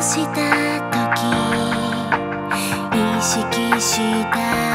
した時意識した